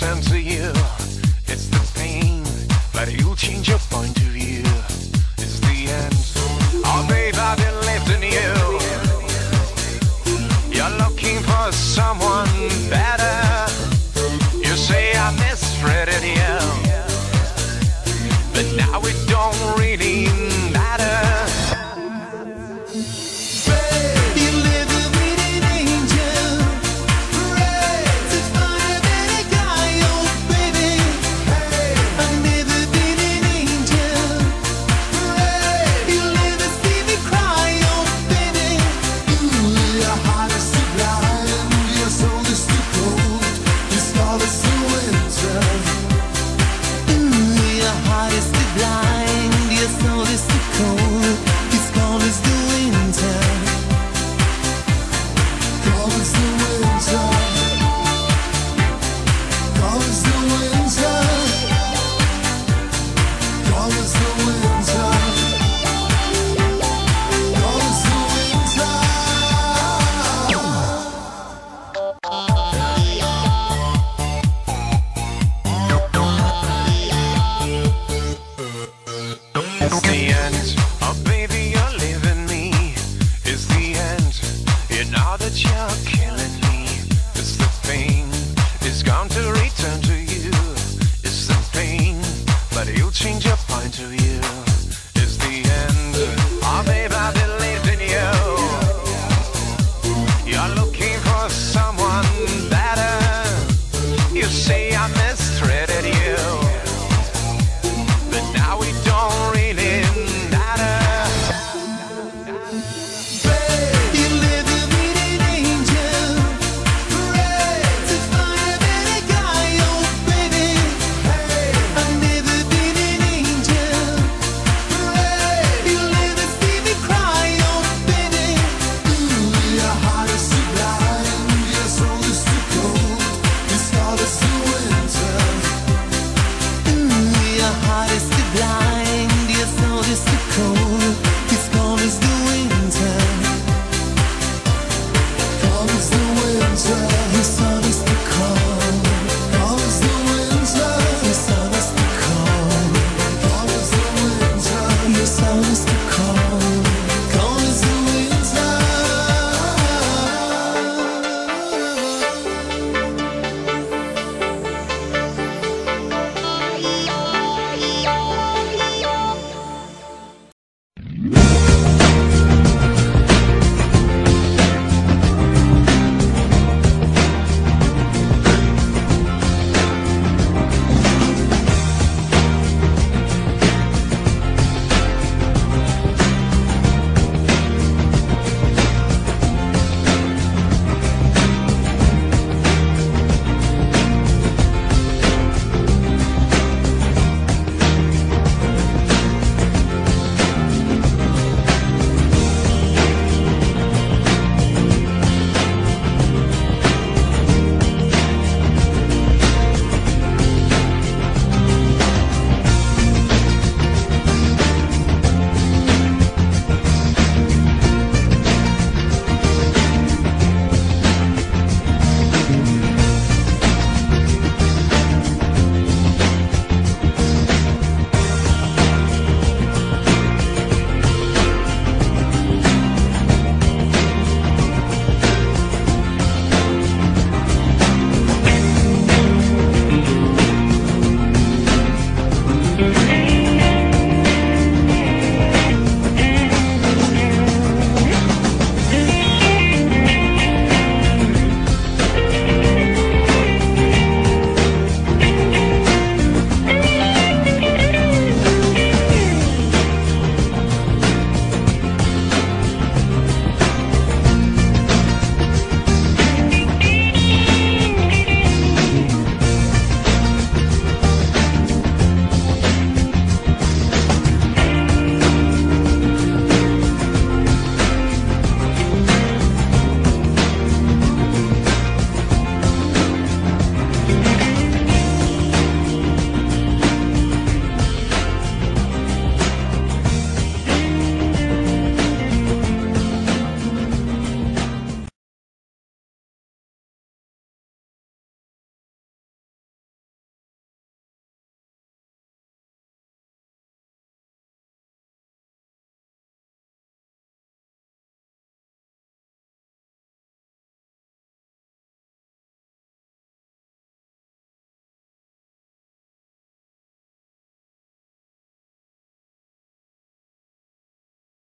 sense of you. It's the pain, but you'll change your I wanna change your